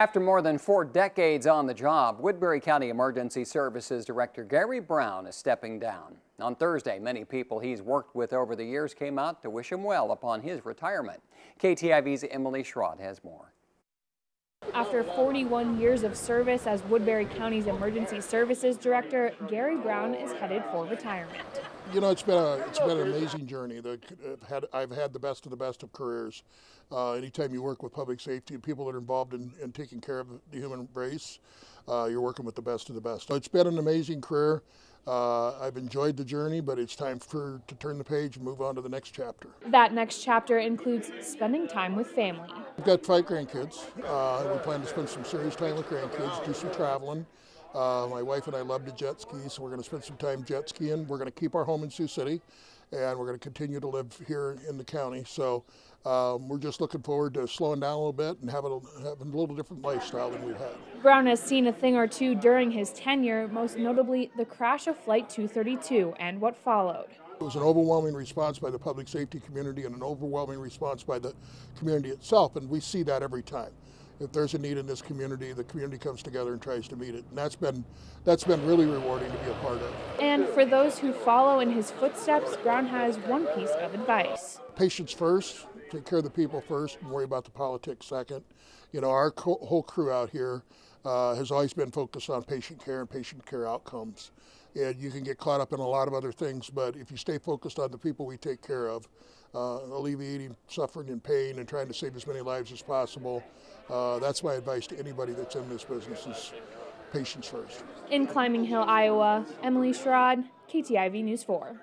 After more than four decades on the job, Woodbury County Emergency Services Director Gary Brown is stepping down. On Thursday, many people he's worked with over the years came out to wish him well upon his retirement. KTIV's Emily Schrad has more. After 41 years of service as Woodbury County's Emergency Services Director, Gary Brown is headed for retirement. You know, it's been a it's been an amazing journey. The, I've, had, I've had the best of the best of careers. Uh, anytime you work with public safety and people that are involved in, in taking care of the human race, uh, you're working with the best of the best. So it's been an amazing career. Uh, I've enjoyed the journey, but it's time for to turn the page and move on to the next chapter. That next chapter includes spending time with family. We've got five grandkids. Uh, we plan to spend some serious time with grandkids, do some traveling. Uh, my wife and I love to jet ski, so we're going to spend some time jet skiing. We're going to keep our home in Sioux City, and we're going to continue to live here in the county. So um, we're just looking forward to slowing down a little bit and having a, having a little different lifestyle than we've had. Brown has seen a thing or two during his tenure, most notably the crash of Flight 232 and what followed. It was an overwhelming response by the public safety community and an overwhelming response by the community itself, and we see that every time if there's a need in this community, the community comes together and tries to meet it. And that's been that's been really rewarding to be a part of. And for those who follow in his footsteps, Brown has one piece of advice. Patience first, take care of the people first, and worry about the politics second. You know, our whole crew out here uh, has always been focused on patient care and patient care outcomes. And you can get caught up in a lot of other things, but if you stay focused on the people we take care of, uh, alleviating suffering and pain and trying to save as many lives as possible, uh, that's my advice to anybody that's in this business is patience first. In Climbing Hill, Iowa, Emily Schrad, KTIV News 4.